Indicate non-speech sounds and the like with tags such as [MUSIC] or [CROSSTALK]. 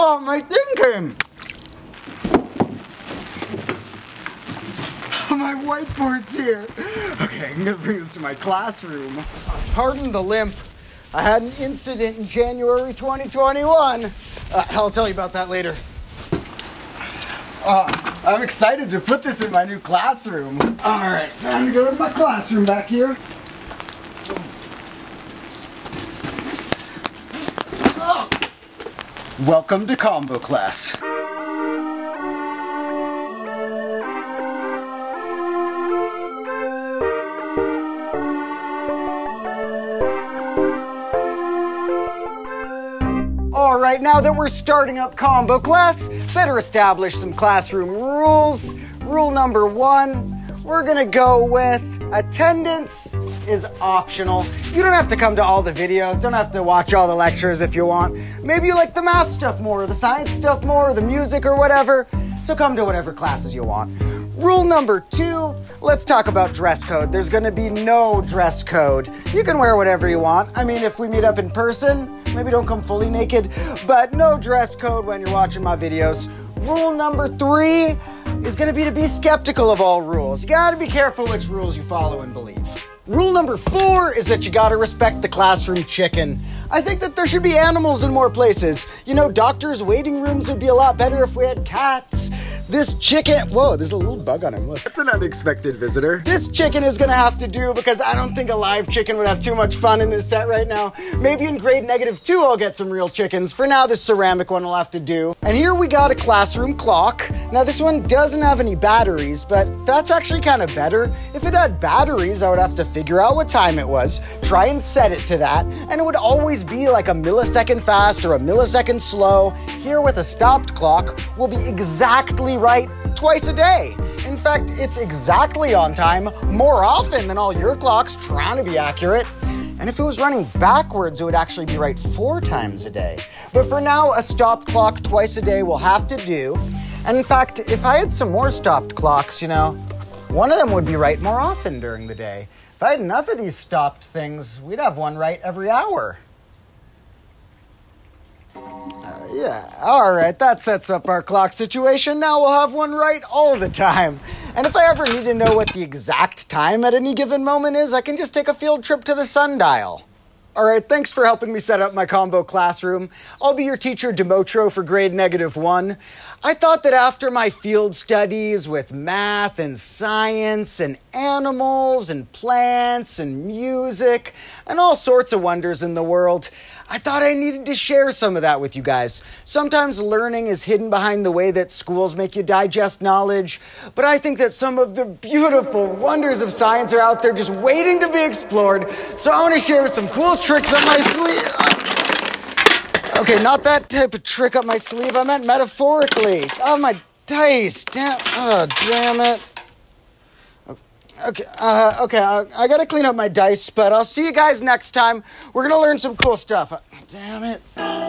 Oh, my came. [LAUGHS] My whiteboard's here. Okay, I'm gonna bring this to my classroom. Pardon the limp. I had an incident in January 2021. Uh, I'll tell you about that later. Uh, I'm excited to put this in my new classroom. All right, time to go to my classroom back here. Welcome to combo class. All right, now that we're starting up combo class, better establish some classroom rules. Rule number one, we're gonna go with attendance is optional. You don't have to come to all the videos, don't have to watch all the lectures if you want. Maybe you like the math stuff more, or the science stuff more, or the music or whatever. So come to whatever classes you want. Rule number two, let's talk about dress code. There's gonna be no dress code. You can wear whatever you want. I mean, if we meet up in person, maybe don't come fully naked, but no dress code when you're watching my videos. Rule number three is gonna be to be skeptical of all rules. You gotta be careful which rules you follow and believe. Rule number four is that you gotta respect the classroom chicken. I think that there should be animals in more places. You know, doctors' waiting rooms would be a lot better if we had cats. This chicken, whoa, there's a little bug on him. Look, that's an unexpected visitor. This chicken is gonna have to do because I don't think a live chicken would have too much fun in this set right now. Maybe in grade negative two, I'll get some real chickens. For now, this ceramic one will have to do. And here we got a classroom clock. Now, this one doesn't have any batteries, but that's actually kind of better. If it had batteries, I would have to figure out what time it was, try and set it to that, and it would always be like a millisecond fast or a millisecond slow. Here with a stopped clock will be exactly right twice a day. In fact, it's exactly on time more often than all your clocks trying to be accurate. And if it was running backwards, it would actually be right four times a day. But for now, a stopped clock twice a day will have to do. And in fact, if I had some more stopped clocks, you know, one of them would be right more often during the day. If I had enough of these stopped things, we'd have one right every hour. Yeah, all right, that sets up our clock situation. Now we'll have one right all the time. And if I ever need to know what the exact time at any given moment is, I can just take a field trip to the sundial. All right, thanks for helping me set up my combo classroom. I'll be your teacher, Domotro, for grade negative one. I thought that after my field studies with math and science and animals and plants and music and all sorts of wonders in the world, I thought I needed to share some of that with you guys. Sometimes learning is hidden behind the way that schools make you digest knowledge, but I think that some of the beautiful wonders of science are out there just waiting to be explored. So I want to share some cool tricks up my sleeve. Okay, not that type of trick up my sleeve. I meant metaphorically. Oh, my dice. Damn. Oh, damn it. Okay, uh, okay, I, I gotta clean up my dice, but I'll see you guys next time. We're gonna learn some cool stuff. Damn it.